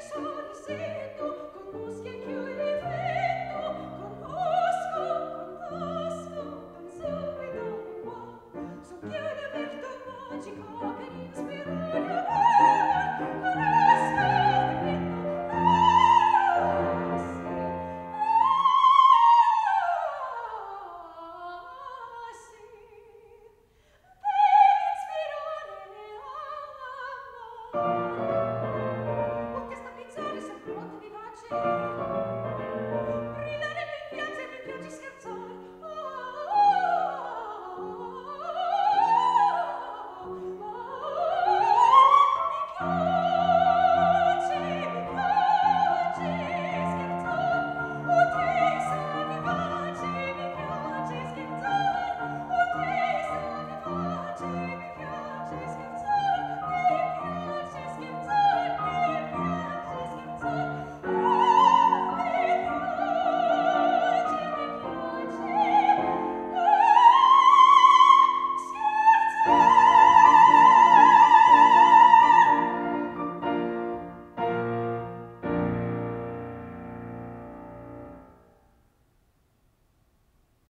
So